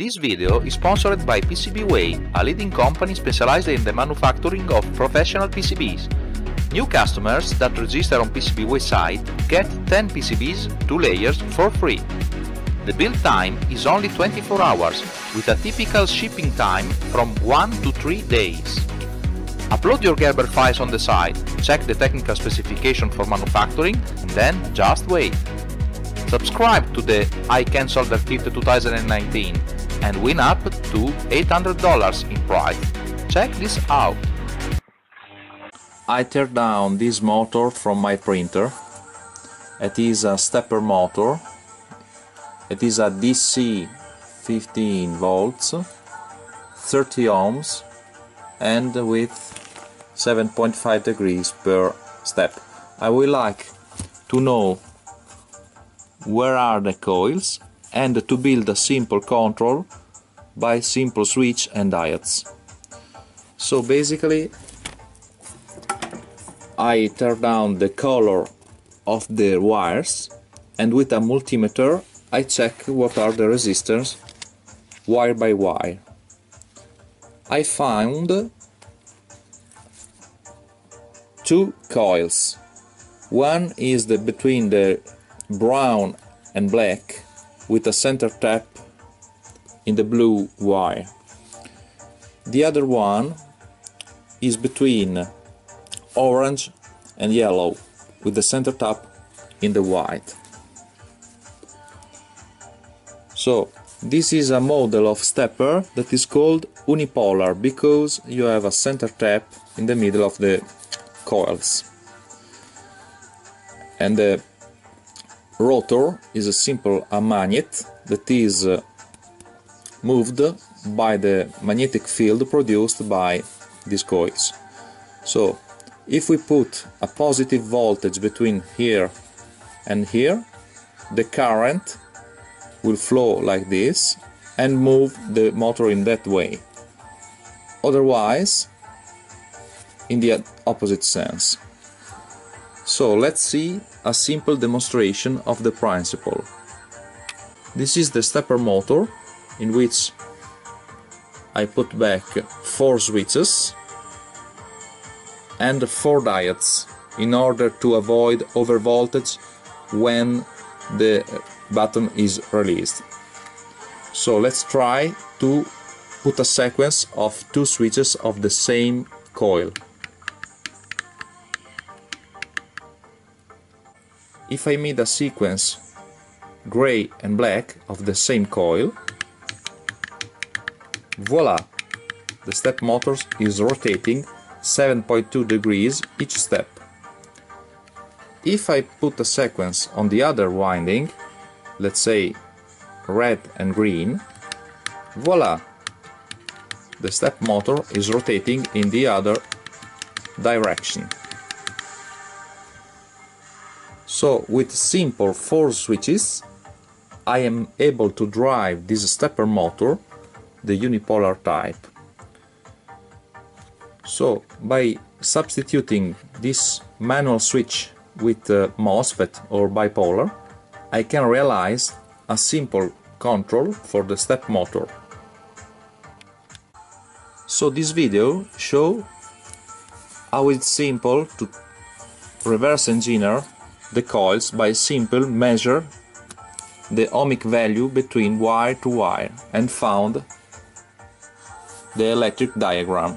This video is sponsored by PCBWay, a leading company specialized in the manufacturing of professional PCBs. New customers that register on PCBWay site get 10 PCBs, 2 layers for free. The build time is only 24 hours, with a typical shipping time from 1 to 3 days. Upload your Gerber files on the site, check the technical specification for manufacturing, and then just wait. Subscribe to the I Can Solder Kit 2019 and win up to $800 in prize. Check this out. I tear down this motor from my printer. It is a stepper motor. It is a DC 15 volts, 30 ohms, and with 7.5 degrees per step. I would like to know where are the coils and to build a simple control by simple switch and diodes. So basically I turn down the color of the wires and with a multimeter I check what are the resistors wire by wire. I found two coils. One is the between the brown and black with a center tap in the blue wire. The other one is between orange and yellow with the center tap in the white. So this is a model of stepper that is called unipolar because you have a center tap in the middle of the coils. And the rotor is a simple a magnet that is uh, moved by the magnetic field produced by these coils. So if we put a positive voltage between here and here, the current will flow like this and move the motor in that way. Otherwise, in the opposite sense. So let's see a simple demonstration of the principle. This is the stepper motor in which I put back four switches and four diodes in order to avoid overvoltage when the button is released. So let's try to put a sequence of two switches of the same coil. If I made a sequence gray and black of the same coil, voila! The step motor is rotating 7.2 degrees each step. If I put a sequence on the other winding, let's say red and green, voila! The step motor is rotating in the other direction. So with simple 4 switches I am able to drive this stepper motor, the unipolar type. So by substituting this manual switch with a MOSFET or bipolar, I can realize a simple control for the step motor. So this video show how it's simple to reverse engineer the coils by simple measure the ohmic value between wire to wire and found the electric diagram.